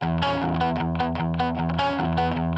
Thank you.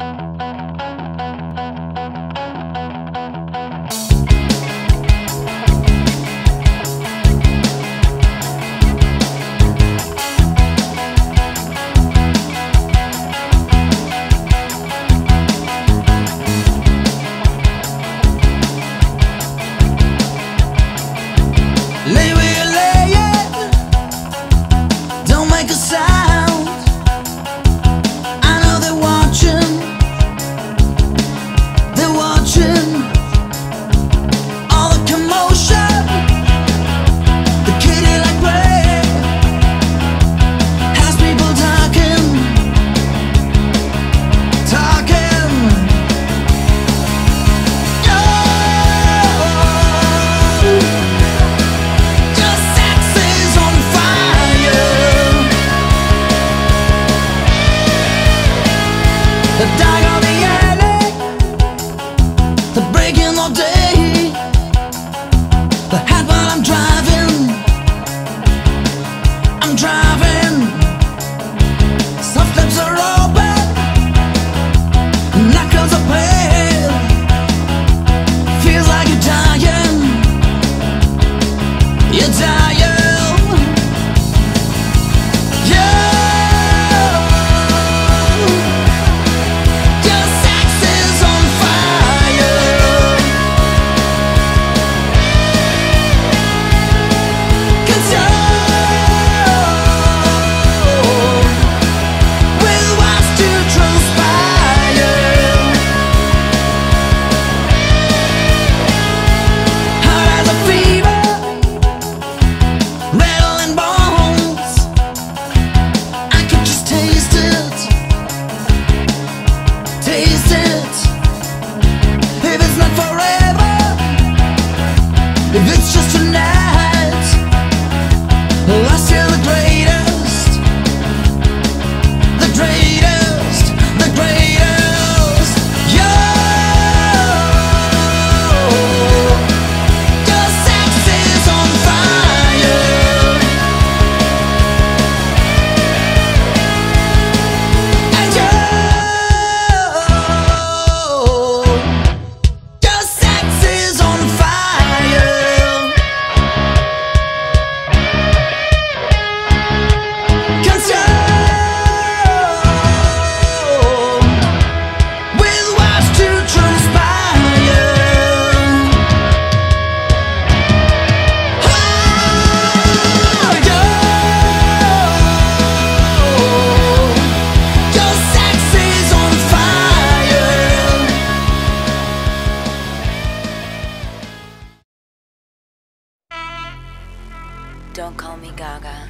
Don't call me Gaga.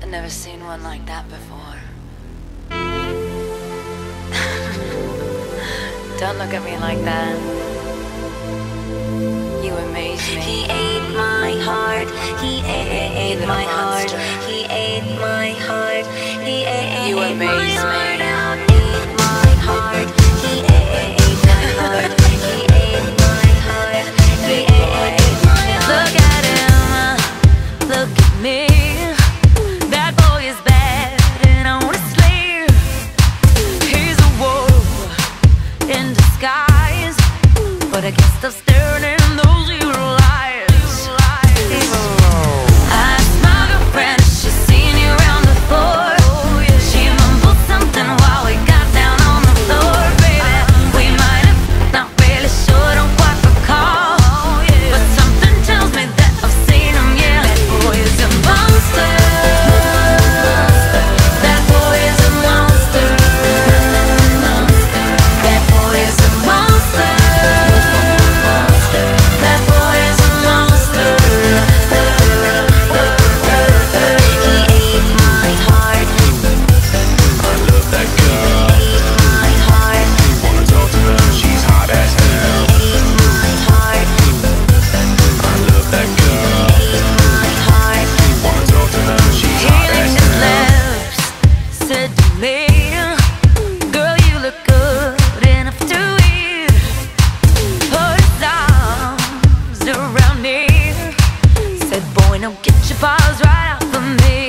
I've never seen one like that before. Don't look at me like that. You amaze me. He ate my heart. He ate, ate my heart. He ate my heart. He ate, my heart. you amaze me. oder gehst aufs don't get your balls right off of me.